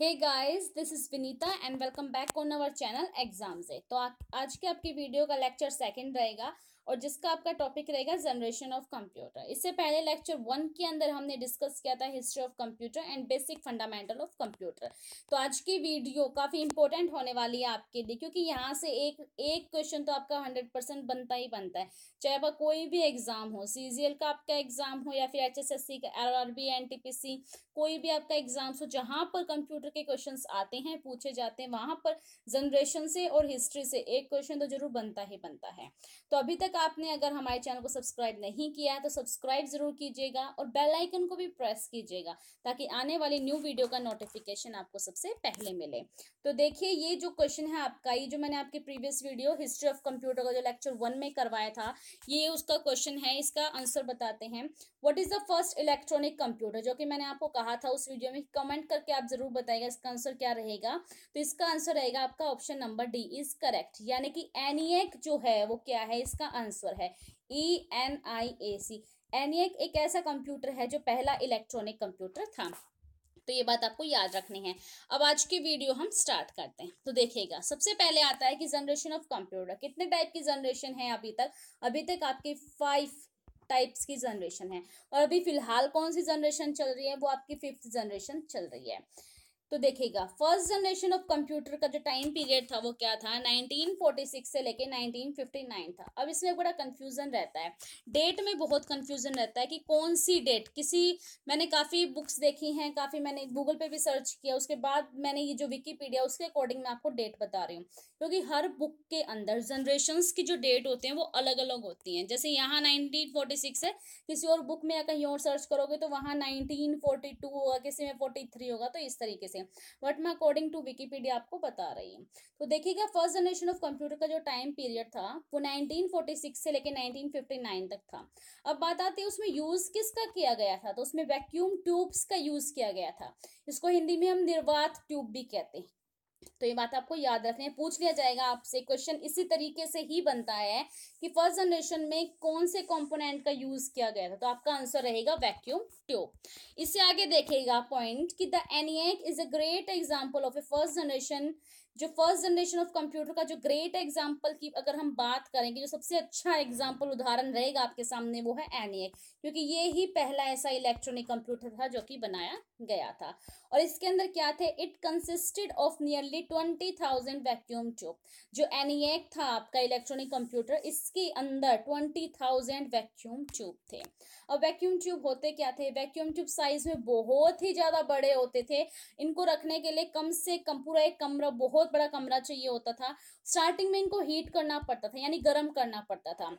Hey guys this is Vineeta and welcome back on our channel exam से तो आ, आज के आपके वीडियो का लेक्चर सेकंड रहेगा। और जिसका आपका टॉपिक रहेगा जनरेशन ऑफ़ कंप्यूटर इससे पहले लेक्चर वन के अंदर हमने डिस्कस किया था history of computer and basic fundamental of computer तो आज की वीडियो काफ़ी इंपॉर्टेंट होने वाली है आपके लिए, क्योंकि यहाँ से एक एक क्वेश्चन तो आपका हंड्रेड परसेंट बनता ही बनता है। चाहे वह कोई भी एग्ज़ाम हो सीजीएल का आपका एग्ज़ाम हो या फिर एच एस एस सी का आर बी एन कोई भी आपका एग्ज़ाम हो, जहाँ पर कंप्यूटर के क्वेश्चन आते हैं, पूछे जाते हैं, वहाँ पर जनरेशन से और हिस्ट्री से एक क्वेश्चन तो ज़रूर बनता ही बनता है। तो अभी तक आपने अगर हमारे चैनल को सब्सक्राइब नहीं किया है तो सब्सक्राइब ज़रूर कीजिएगा और बेल आइकन को भी प्रेस कीजिएगा ताकि आने वाली न्यू वीडियो का नोटिफिकेशन आपको सबसे पहले मिले। तो देखिए, ये जो क्वेश्चन है आपका, ये जो मैंने आपके previous video history of computer का जो लेक्चर वन में करवाया था, ये उसका क्वेश्चन है, इसका आंसर बताते हैं। What is the first electronic computer जो कि मैंने आपको कहा था उस वीडियो में कमेंट करके आप ज़रूर बताएगा इसका आंसर क्या रहेगा। तो इसका आंसर रहेगा आपका option number D is correct यानी कि एनियक जो है, वो क्या है? इसका आंसर है ई एन आई ए सी एनियक एक ऐसा कंप्यूटर है जो पहला इलेक्ट्रॉनिक कंप्यूटर था। तो ये बात आपको याद रखनी है। अब आज की वीडियो हम स्टार्ट करते हैं। तो देखिएगा, सबसे पहले आता है कि जनरेशन ऑफ़ कंप्यूटर कितने टाइप की जनरेशन है अभी तक? अभी तक आपकी फाइव टाइप्स की जनरेशन है। और अभी फ़िलहाल कौन सी जनरेशन चल रही है? वो आपकी फिफ्थ जनरेशन चल रही है। तो देखिएगा फ़र्स्ट जनरेशन ऑफ़ कंप्यूटर का जो टाइम पीरियड था वो क्या था? 1946 से लेके 1959 था। अब इसमें बड़ा कंफ्यूजन रहता है। डेट में बहुत कंफ्यूजन रहता है कि कौन सी डेट किसी, मैंने काफ़ी बुक्स देखी हैं, काफ़ी मैंने गूगल पे भी सर्च किया, उसके बाद मैंने ये जो विकीपीडिया उसके अकॉर्डिंग मैं आपको डेट बता रही हूँ। क्योंकि हर बुक के अंदर जनरेशन की जो डेट होते हैं वो अलग अलग होती हैं। जैसे यहाँ नाइनटीन है, किसी और बुक में या कहीं और सर्च करोगे तो वहाँ नाइनटीन होगा, किसी में फोर्टी होगा तो इस तरीके से। से बट मैं अकॉर्डिंग टू विकीपीडिया आपको बता रही हूँ। तो देखिएगा फ़र्स्ट जनरेशन ऑफ़ कंप्यूटर का जो टाइम पीरियड था, वो 1946 से लेकर 1959 तक था। अब बात आती है उसमें यूज़ किसका किया गया था? तो उसमें वैक्यूम ट्यूब्स का यूज़ किया गया था। इसको हिंदी में हम निर्वात ट्यूब भी कहते हैं। तो ये बात आपको याद रखनी है। पूछ लिया जाएगा आपसे, क्वेश्चन इसी तरीके से ही बनता है कि फ़र्स्ट जनरेशन में कौन से कंपोनेंट का यूज़ किया गया था? तो आपका आंसर रहेगा वैक्यूम ट्यूब। इससे आगे देखेगा पॉइंट कि the ENIAC is a great example of a first generation जो फ़र्स्ट जनरेशन ऑफ़ कंप्यूटर का जो ग्रेट एग्ज़ाम्पल की अगर हम बात करेंगे जो सबसे अच्छा एग्ज़ाम्पल उदाहरण रहेगा आपके सामने वो है एनियक क्योंकि ये ही पहला ऐसा इलेक्ट्रॉनिक कंप्यूटर था जो कि बनाया गया था। और इसके अंदर क्या थे? It consisted of nearly twenty thousand vacuum tube जो एनियक था आपका इलेक्ट्रॉनिक कंप्यूटर इसके अंदर ट्वेंटी थाउज़ेंड वैक्यूम ट्यूब थे। और वैक्यूम ट्यूब होते क्या थे? वैक्यूम ट्यूब साइज़ में बहुत ही ज़्यादा बड़े होते थे। इनको रखने के लिए कम से कम पूरा एक कमरा, बहुत बड़ा कमरा चाहिए होता था। स्टार्टिंग में इनको हीट करना पड़ता था, यानी गर्म करना पड़ता था।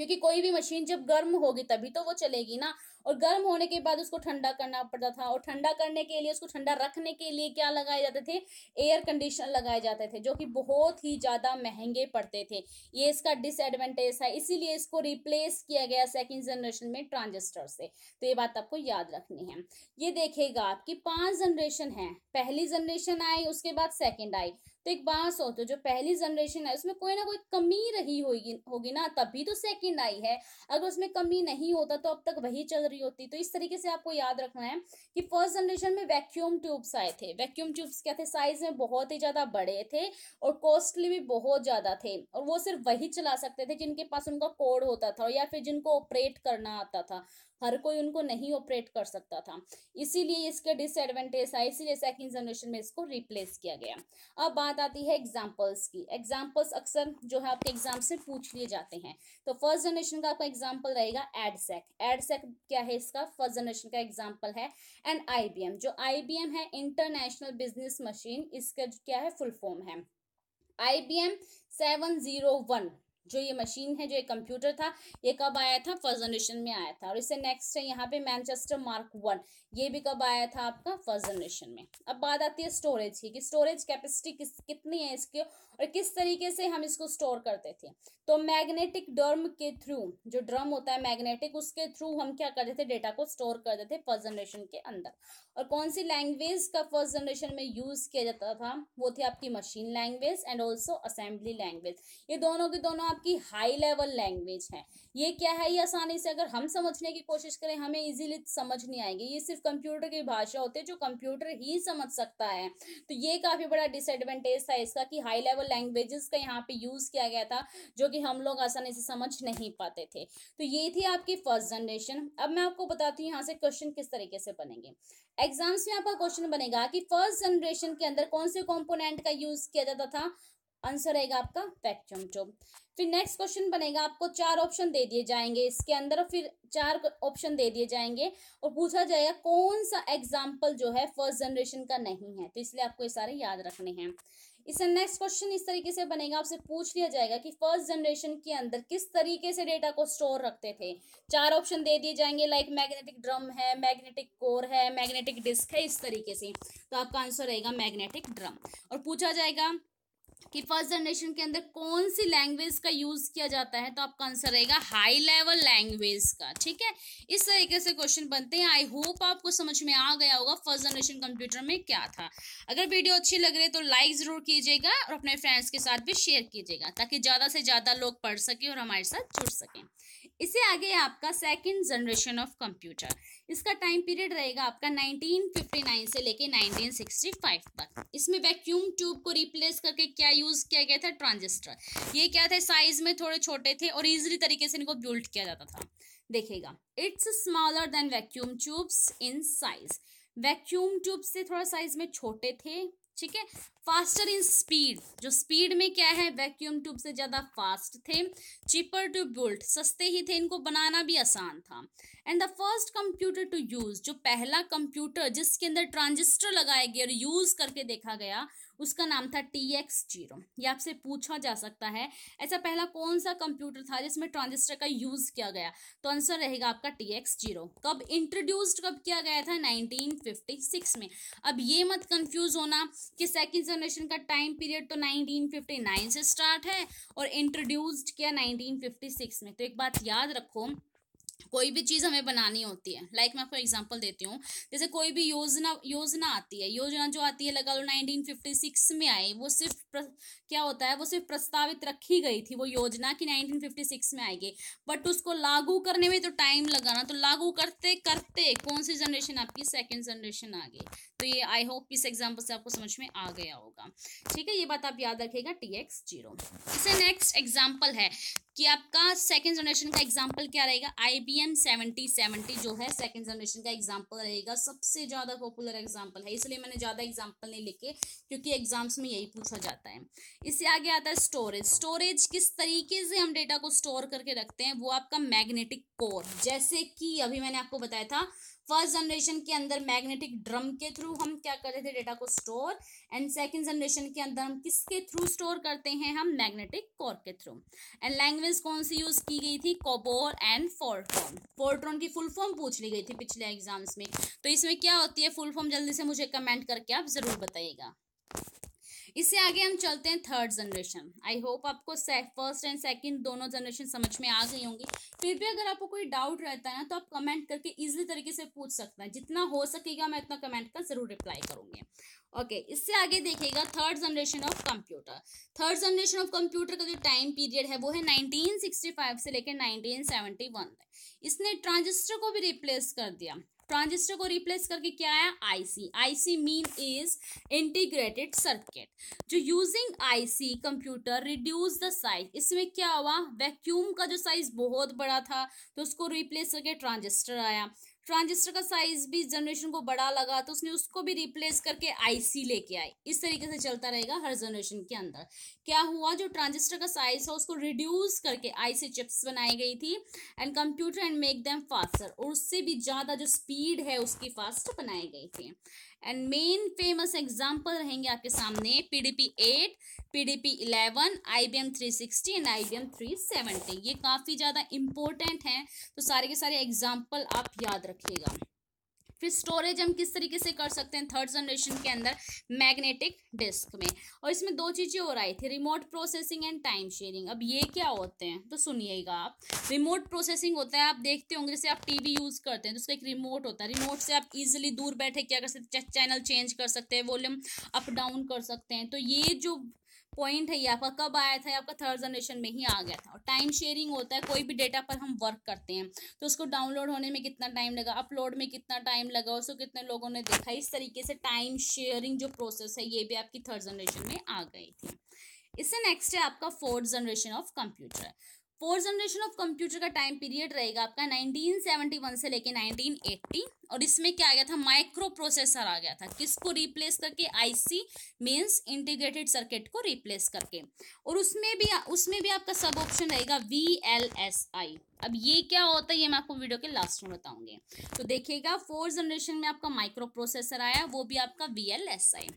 क्योंकि कोई भी मशीन जब गर्म होगी तभी तो वो चलेगी ना। और गर्म होने के बाद उसको ठंडा करना पड़ता था। और ठंडा करने के लिए, उसको ठंडा रखने के लिए क्या लगाए जाते थे? एयर कंडीशनर लगाए जाते थे, जो कि बहुत ही ज़्यादा महँगे पड़ते थे। ये इसका डिसएडवांटेज है। इसीलिए इसको रिप्लेस किया गया सेकेंड जनरेशन में ट्रांजिस्टर से। तो ये बात आपको याद रखनी है। ये देखेगा आपकी पाँच जनरेशन है। पहली जनरेशन आई, उसके बाद सेकेंड आई। तो एक बात सोचो, जो पहली जनरेशन है, उसमें कोई ना कोई कमी रही होगी होगी ना, तभी तो सेकंड आई है। अगर उसमें कमी नहीं होता तो अब तक वही चल रही होती। तो इस तरीके से आपको याद रखना है कि फ़र्स्ट जनरेशन में वैक्यूम ट्यूब्स आए थे। वैक्यूम ट्यूब्स क्या थे? साइज़ में बहुत ही ज़्यादा बड़े थे और कॉस्टली भी बहुत ज़्यादा थे। और वो सिर्फ़ वही चला सकते थे जिनके पास उनका कोड होता था या फिर जिनको ऑपरेट करना आता था। हर कोई उनको नहीं ऑपरेट कर सकता था। इसीलिए इसके डिसएडवांटेज है इसीलिए सेकेंड जनरेशन में इसको रिप्लेस किया गया। अब बात आती है एग्जाम्पल्स की। एग्जाम्पल्स अक्सर जो है आपके एग्ज़ाम से पूछ लिए जाते हैं। तो फ़र्स्ट जनरेशन का आपका एग्ज़ाम्पल रहेगा एडसेक एडसेक क्या है इसका? फ़र्स्ट जनरेशन का एग्ज़ाम्पल है एंड आईबीएम जो आईबीएम है इंटरनेशनल बिज़नेस मशीन इसका क्या है? फुल फॉर्म है। I B M seven zero one जो ये मशीन है, जो ये कंप्यूटर था, ये कब आया था? फ़र्स्ट जनरेशन में आया था। और इससे नेक्स्ट है, यहाँ पे मैनचेस्टर मार्क वन ये भी कब आया था आपका? फ़र्स्ट जनरेशन में। अब बात आती है स्टोरेज की, कि स्टोरेज कैपेसिटी किस, कितनी है इसकी और किस तरीके से हम इसको स्टोर करते थे। तो मैग्नेटिक डर्म के थ्रू जो ड्रम होता है मैग्नेटिक उसके थ्रू हम क्या करते थे? डेटा को स्टोर करते थे फ़र्स्ट जनरेशन के अंदर। और कौन सी लैंग्वेज का फ़र्स्ट जनरेशन में यूज़ किया जाता था? वो थी आपकी machine language and also assembly language ये दोनों की दोनों आपकी हाई लेवल लैंग्वेज है। ये क्या है? ये आसानी से अगर हम समझने की कोशिश करें, हमें इजीली समझ नहीं आएगी। ये सिर्फ़ कंप्यूटर की भाषा होती है जो कंप्यूटर ही समझ सकता है। तो ये काफ़ी बड़ा डिसएडवांटेज था इसका कि हाई लेवल लैंग्वेजेस का यहाँ पे यूज़ किया गया था, जो कि हम लोग आसानी से समझ नहीं पाते थे। तो ये थी आपकी फ़र्स्ट जनरेशन अब मैं आपको बताती हूँ यहाँ से क्वेश्चन किस तरीके से बनेंगे। एग्ज़ाम्स में आपका क्वेश्चन बनेगा कि फ़र्स्ट जनरेशन के अंदर कौन से कंपोनेंट का यूज़ किया जाता था? आंसर रहेगा आपका वैक्यूम ट्यूब फिर नेक्स्ट क्वेश्चन बनेगा, आपको चार ऑप्शन दे दिए जाएँगे। इसके अंदर फिर चार ऑप्शन दे दिए जाएँगे और पूछा जाएगा कौन सा एग्ज़ाम्पल जो है फ़र्स्ट जनरेशन का नहीं है। तो इसलिए आपको ये सारे याद रखने हैं। इससे नेक्स्ट क्वेश्चन इस तरीके से बनेगा, आपसे पूछ लिया जाएगा कि फ़र्स्ट जनरेशन के अंदर किस तरीके से डेटा को स्टोर रखते थे। चार ऑप्शन दे दिए जाएँगे लाइक मैग्नेटिक ड्रम है मैग्नेटिक कोर है मैग्नेटिक डिस्क है, इस तरीके से। तो आपका आंसर रहेगा मैग्नेटिक ड्रम और पूछा जाएगा कि फ़र्स्ट जनरेशन के अंदर कौन सी लैंग्वेज का यूज़ किया जाता है तो आपका आंसर रहेगा हाई लेवल लैंग्वेज का, ठीक है? इस तरीके से क्वेश्चन बनते हैं। आई होप आपको समझ में आ गया होगा फ़र्स्ट जनरेशन कंप्यूटर में क्या था। अगर वीडियो अच्छी लग रही है तो लाइक ज़रूर कीजिएगा और अपने फ्रेंड्स के साथ भी शेयर कीजिएगा, ताकि ज़्यादा से ज़्यादा लोग पढ़ सके और हमारे साथ जुड़ सकें। इससे आगे आपका सेकेंड जनरेशन ऑफ़ कंप्यूटर इसका टाइम पीरियड रहेगा आपका 1959 से लेके 1965 तक. इसमें वैक्यूम ट्यूब को रिप्लेस करके क्या यूज़ किया गया था? ट्रांजिस्टर ये क्या थे? साइज़ में थोड़े छोटे थे और इजिली तरीके से इनको बिल्ड किया जाता था. देखिएगा. It's smaller than vacuum tubes in size vacuum tube से थोड़ा साइज़ में छोटे थे ठीक है? फास्टर इन स्पीड जो स्पीड में क्या है? वैक्यूम ट्यूब से ज़्यादा फास्ट थे चीपर टू बुल्ट सस्ते ही थे, इनको बनाना भी आसान था। And the first computer to use जो पहला कंप्यूटर जिसके अंदर ट्रांजिस्टर लगाया गया और यूज़ करके देखा गया उसका नाम था टी एक्स ज़ीरो। आपसे पूछा जा सकता है, ऐसा पहला कौन सा कंप्यूटर था जिसमें ट्रांजिस्टर का यूज़ किया गया? तो आंसर रहेगा आपका टी एक्स ज़ीरो। कब इंट्रोड्यूस्ड कब किया गया था? 1956 में। अब ये मत कंफ्यूज होना कि सेकंड जनरेशन का टाइम पीरियड तो 1959 से स्टार्ट है और इंट्रोड्यूस्ड किया 1956 में। तो एक बात याद रखो कोई भी चीज़ हमें बनानी होती है। लाइक like मैं आपको एग्जांपल देती हूँ। जैसे कोई भी योजना योजना आती है योजना जो आती है लगा लो नाइनटीन फिफ्टी सिक्स में आई वो सिर्फ़ प्र, क्या होता है वो सिर्फ़ प्रस्तावित रखी गई थी वो योजना कि नाइनटीन फिफ्टी सिक्स में आएगी। बट उसको लागू करने में तो टाइम लगाना तो लागू करते करते कौन सी जनरेशन आपकी सेकेंड जनरेशन आ गई? तो ये आई होप इस एग्ज़ाम्पल से आपको समझ में आ गया होगा। ठीक है, ये बात आप याद रखेगा T X zero next example है कि आपका सेकेंड जनरेशन का एग्ज़ाम्पल क्या रहेगा? I B M seventy seventy जो है सेकेंड जनरेशन का एग्ज़ाम्पल रहेगा। सबसे ज़्यादा पॉपुलर एग्ज़ाम्पल है, इसलिए मैंने ज़्यादा एग्ज़ाम्पल नहीं लिखे, क्योंकि एग्ज़ाम्स में यही पूछा जाता है। इससे आगे आता है स्टोरेज स्टोरेज किस तरीके से हम डेटा को स्टोर करके रखते हैं, वो आपका मैग्नेटिक कोर जैसे कि अभी मैंने आपको बताया था फ़र्स्ट जनरेशन के अंदर मैग्नेटिक ड्रम के थ्रू हम क्या कर रहे थे डेटा को स्टोर, एंड सेकंड जनरेशन के अंदर हम किसके थ्रू स्टोर करते हैं हम मैग्नेटिक कोर के थ्रू। एंड लैंग्वेज कौन सी यूज़ की गई थी? COBOL and FORTRAN. फोर्ट्रॉन की फुल फॉर्म पूछ ली गई थी पिछले एग्ज़ाम्स में। तो इसमें क्या होती है? फुल फॉर्म जल्दी से मुझे कमेंट करके आप ज़रूर बताइएगा। इससे आगे हम चलते हैं थर्ड जनरेशन आई होप आपको फ़र्स्ट एंड सेकंड दोनों जनरेशन समझ में आ गई होंगी. फिर भी अगर आपको कोई डाउट रहता है ना तो आप कमेंट करके इजिली तरीके से पूछ सकते हैं. जितना हो सकेगा मैं उतना कमेंट का ज़रूर रिप्लाई करूँगी. ओके okay, इससे आगे देखिएगा third generation of computer third generation of computer का जो टाइम पीरियड है वो है 1965 से लेकर 1971 तक. इसने ट्रांजिस्टर को भी रिप्लेस कर दिया. ट्रांजिस्टर को रिप्लेस करके क्या आया? IC IC mean is integrated circuit जो using IC computer reduce the size इसमें क्या हुआ? वैक्यूम का जो साइज़ बहुत बड़ा था तो उसको रिप्लेस करके ट्रांजिस्टर आया। ट्रांजिस्टर का साइज़ भी जनरेशन को बड़ा लगा तो उसने उसको भी रिप्लेस करके आईसी लेके आए इस तरीके से चलता रहेगा हर जनरेशन के अंदर। क्या हुआ? जो ट्रांजिस्टर का साइज़ था, उसको रिड्यूस करके आईसी चिप्स बनाई गई थी and computer and make them faster और उससे भी ज़्यादा जो स्पीड है, उसकी फास्ट बनाई गई थी। एंड मेन फ़ेमस एग्ज़ाम्पल रहेंगे आपके सामने P D P eight P D P eleven I B M three sixty and I B M three seventy ये काफ़ी ज़्यादा इंपॉर्टेंट हैं तो सारे के सारे एग्ज़ाम्पल आप याद रखिएगा। फिर स्टोरेज हम किस तरीके से कर सकते हैं? थर्ड जनरेशन के अंदर मैग्नेटिक डिस्क में। और इसमें दो चीज़ें और आई थी remote processing and time sharing अब ये क्या होते हैं? तो सुनिएगा आप। रिमोट प्रोसेसिंग होता है, आप देखते होंगे, जैसे आप टीवी यूज़ करते हैं तो उसका एक रिमोट होता है। रिमोट से आप इजिली दूर बैठे क्या कर सकते हैं? चैनल चेंज कर सकते हैं वॉल्यूम अप डाउन कर सकते हैं। तो ये जो पॉइंट है, ये आपका कब आया था आपका थर्ड जनरेशन में ही आ गया था। और टाइम शेयरिंग होता है, कोई भी डेटा पर हम वर्क करते हैं। तो उसको डाउनलोड होने में कितना टाइम लगा अपलोड में कितना टाइम लगा, उसको कितने लोगों ने देखा। इस तरीके से टाइम शेयरिंग जो प्रोसेस है, ये भी आपकी थर्ड जनरेशन में आ गई थी। इससे नेक्स्ट है आपका fourth generation of computer fourth generation of computer का टाइम पीरियड रहेगा आपका 1971 से लेके 1980 और इसमें क्या आ गया था? माइक्रो प्रोसेसर आ गया था। किसको रिप्लेस करके? आईसी मींस इंटीग्रेटेड सर्किट को रिप्लेस करके। और उसमें भी उसमें भी आपका सब ऑप्शन रहेगा वी एल एस आई अब ये क्या होता है? ये मैं आपको वीडियो के लास्ट में बताऊँगी। तो देखिएगा फोर्थ जनरेशन में आपका माइक्रो प्रोसेसर आया, वो भी आपका वी एल एस आई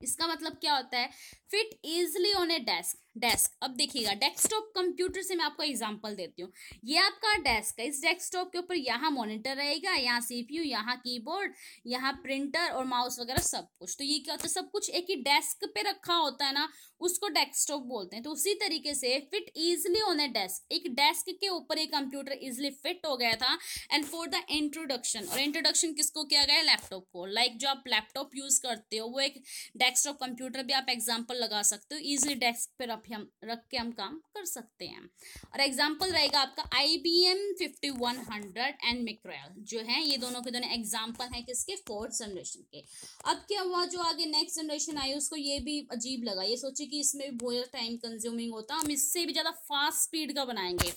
इसका मतलब क्या होता है? Fit easily on a desk desk. अब देखिएगा, डेस्कटॉप कंप्यूटर से मैं आपको एग्जांपल देती हूँ। ये आपका डेस्क है। इस डेस्कटॉप के ऊपर यहाँ मॉनिटर रहेगा, यहाँ सीपीयू, यहाँ कीबोर्ड, यहाँ प्रिंटर और माउस वगैरह सब कुछ। तो ये क्या होता है? सब कुछ एक ही डेस्क पे रखा होता है ना, उसको डेस्कटॉप बोलते हैं। तो उसी तरीके से fit easily on a desk. एक डेस्क के ऊपर एक कंप्यूटर इजिली फिट हो गया था। एंड फॉर द इंट्रोडक्शन और इंट्रोडक्शन किसको किया गया? लैपटॉप को। लाइक like जो आप लैपटॉप यूज़ करते हो, वो एक डेस्कटॉप कंप्यूटर भी आप एग्ज़ाम्पल लगा सकते हो। इजिली डेस्क पर आप हम रख के हम काम कर सकते हैं। और एग्ज़ाम्पल रहेगा आपका I B M fifty one hundred and Micral जो है, ये दोनों के दोनों एग्ज़ाम्पल हैं किसके? फोर्थ जनरेशन के। अब क्या हुआ जो आगे नेक्स्ट जनरेशन आई उसको ये भी अजीब लगा। ये सोचे कि इसमें भी बहुत टाइम कंज्यूमिंग होता, हम इससे भी ज़्यादा फास्ट स्पीड का बनाएँगे।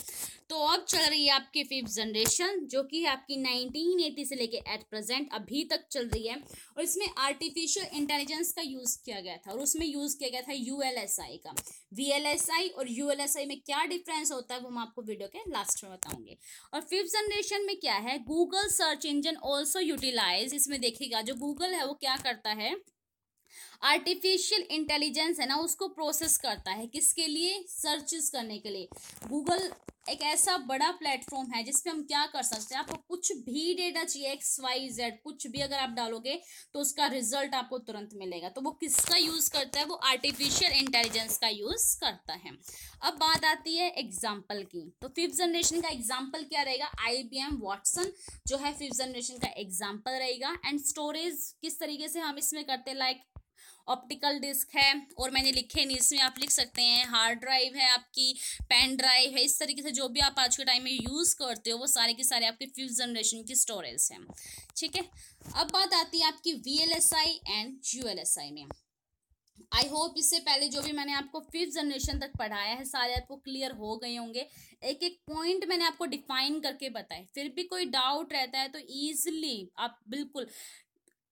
तो अब चल रही है आपकी फिफ्थ जनरेशन जो कि आपकी 1980 से लेके एट प्रेजेंट अभी तक चल रही है। और इसमें आर्टिफिशियल इंटेलिजेंस का यूज़ किया गया था, और उसमें यूज़ किया गया था यूएलएसआई का। वीएलएसआई और यूएलएसआई में क्या डिफरेंस होता है, वो मैं आपको वीडियो के लास्ट में बताऊँगे। और फिफ्थ जनरेशन में क्या है Google search engine also utilize इसमें देखिएगा, जो गूगल है, वो क्या करता है आर्टिफिशियल इंटेलिजेंस है ना, उसको प्रोसेस करता है किसके लिए? सर्चेस करने के लिए। गूगल एक ऐसा बड़ा प्लेटफॉर्म है जिसपे हम क्या कर सकते हैं? आपको कुछ भी डेटा चाहिए एक्स वाई जेड कुछ भी अगर आप डालोगे तो उसका रिज़ल्ट आपको तुरंत मिलेगा। तो वो किसका यूज़ करता है? वो आर्टिफिशियल इंटेलिजेंस का यूज़ करता है। अब बात आती है एग्ज़ाम्पल की। तो फिफ्थ जनरेशन का एग्ज़ाम्पल क्या रहेगा? आई बी एम वॉटसन जो है फिफ्थ जनरेशन का एग्ज़ाम्पल रहेगा। एंड स्टोरेज किस तरीके से हम इसमें करते हैं? लाइक ऑप्टिकल डिस्क है और मैंने लिखे नहीं, इसमें आप लिख सकते हैं, हार्ड ड्राइव है आपकी, पेन ड्राइव है, इस तरीके से जो भी आप आज के टाइम में यूज़ करते हो, वो सारे के सारे आपके फिफ्थ जनरेशन की स्टोरेज हैं। ठीक है? अब बात आती है आपकी V L S I and U L S I में। आई होप इससे पहले जो भी मैंने आपको फिफ्थ जनरेशन तक पढ़ाया है, सारे आपको क्लियर हो गए होंगे। एक एक पॉइंट मैंने आपको डिफाइन करके बताए। फिर भी कोई डाउट रहता है तो ईजिली आप बिल्कुल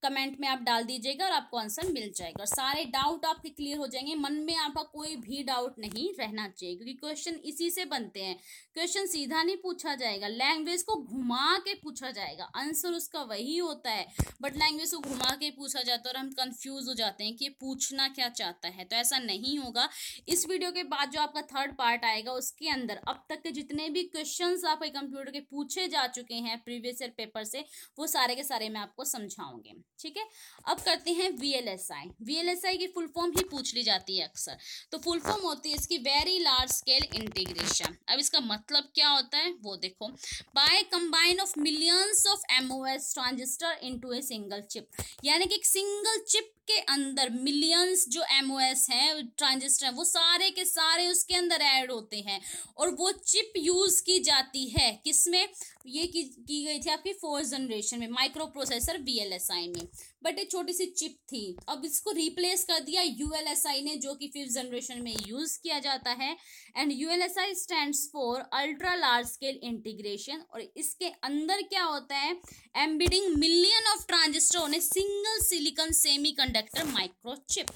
कमेंट में आप डाल दीजिएगा और आपको आंसर मिल जाएगा। और सारे डाउट आपके क्लियर हो जाएँगे। मन में आपका कोई भी डाउट नहीं रहना चाहिए, क्योंकि क्वेश्चन इसी से बनते हैं। क्वेश्चन सीधा नहीं पूछा जाएगा। लैंग्वेज को घुमा के पूछा जाएगा। आंसर उसका वही होता है। बट लैंग्वेज को घुमा के पूछा जाता है और हम कंफ्यूज हो जाते हैं कि पूछना क्या चाहता है। तो ऐसा नहीं होगा। इस वीडियो के बाद जो आपका थर्ड पार्ट आएगा, उसके अंदर अब तक के जितने भी क्वेश्चन आपके कंप्यूटर के पूछे जा चुके हैं प्रीवियस ईयर पेपर से, वो सारे के सारे मैं आपको समझाऊँगी। ठीक है? अब करते हैं वीएलएसआई वीएलएसआई की फुल फॉर्म ही पूछ ली जाती है अक्सर। तो फुल फॉर्म होती है इसकी वेरी लार्ज स्केल इंटीग्रेशन अब इसका मतलब क्या होता है? वो देखो। By combine of millions of MOS transistor into a single chip यानी कि एक सिंगल चिप के अंदर मिलियंस जो एमओएस हैं ट्रांजिस्टर वो सारे के सारे उसके अंदर ऐड होते हैं। और वो चिप यूज़ की जाती है किसमें? ये की, की गई थी आपकी फोर्थ जनरेशन में माइक्रो प्रोसेसर वीएलएसआई में। बट एक छोटी सी चिप थी। अब इसको रिप्लेस कर दिया यूएलएसआई ने जो कि फिफ्थ जनरेशन में यूज़ किया जाता है। And ULSI stands for ultra large scale integration और इसके अंदर क्या होता है? Embedding million of transistor on a single silicon semiconductor microchip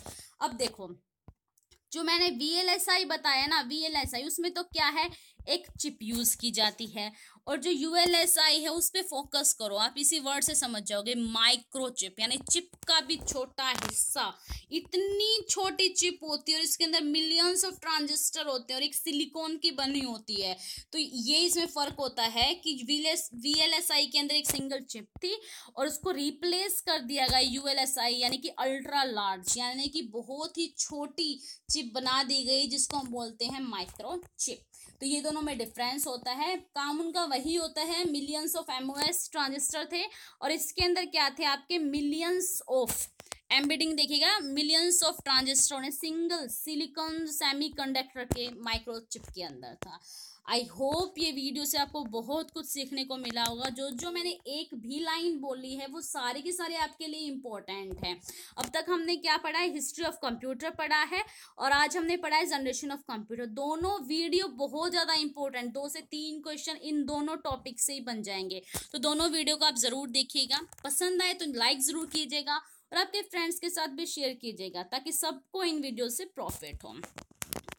अब देखो जो मैंने वी एल एस आई बताया ना वी एल एस आई उसमें तो क्या है? एक चिप यूज़ की जाती है और जो यूएलएसआई है उस पर फोकस करो। आप इसी वर्ड से समझ जाओगे माइक्रो चिप यानी चिप का भी छोटा हिस्सा। इतनी छोटी चिप होती है और इसके अंदर मिलियंस ऑफ़ ट्रांजिस्टर होते हैं और एक सिलिकॉन की बनी होती है। तो ये इसमें फ़र्क होता है कि वी एल एस आई के अंदर एक सिंगल चिप थी और उसको रिप्लेस कर दिया गया यू एल एस आई यानी कि अल्ट्रा लार्ज यानी कि बहुत ही छोटी चिप बना दी गई जिसको हम बोलते हैं माइक्रो चिप तो ये दोनों में डिफरेंस होता है। काम उनका वही होता है। मिलियंस ऑफ़ एमओएस ट्रांजिस्टर थे और इसके अंदर क्या थे आपके? मिलियंस ऑफ़ एम्बिडिंग देखिएगा। Millions of transistor single silicon semiconductor के माइक्रोचिप के अंदर था। आई होप ये वीडियो से आपको बहुत कुछ सीखने को मिला होगा। जो जो मैंने एक भी लाइन बोली है, वो सारे के सारे आपके लिए इम्पोर्टेंट है। अब तक हमने क्या पढ़ा है? हिस्ट्री ऑफ़ कंप्यूटर पढ़ा है और आज हमने पढ़ा है जनरेशन ऑफ़ कंप्यूटर दोनों वीडियो बहुत ज़्यादा इंपॉर्टेंट दो से तीन क्वेश्चन इन दोनों टॉपिक से ही बन जाएँगे। तो दोनों वीडियो को आप ज़रूर देखिएगा। पसंद आए तो लाइक ज़रूर कीजिएगा और आपके फ्रेंड्स के साथ भी शेयर कीजिएगा ताकि सबको इन वीडियो से प्रॉफिट हो।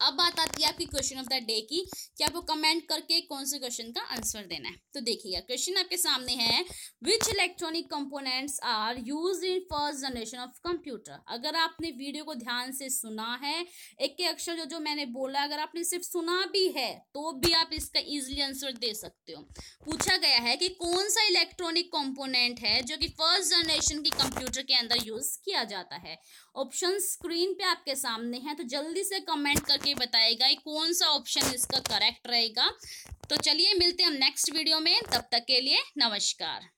अब बात आती है आपकी क्वेश्चन ऑफ़ द डे की, कि आपको कमेंट करके कौन से क्वेश्चन का आंसर देना है। तो देखिएगा क्वेश्चन आपके सामने है which electronic components are use in first generation of computer अगर आपने वीडियो को ध्यान से सुना है, एक के अक्षर जो जो मैंने बोला, अगर आपने सिर्फ़ सुना भी है तो भी आप इसका इजिली आंसर दे सकते हो। पूछा गया है कि कौन सा इलेक्ट्रॉनिक कॉम्पोनेंट है जो कि फ़र्स्ट जनरेशन की कंप्यूटर के अंदर यूज़ किया जाता है। ऑप्शन स्क्रीन पे आपके सामने हैं तो जल्दी से कमेंट करके बताएगा कौन सा ऑप्शन इसका करेक्ट रहेगा। तो चलिए मिलते हैं हम नेक्स्ट वीडियो में, तब तक के लिए नमस्कार।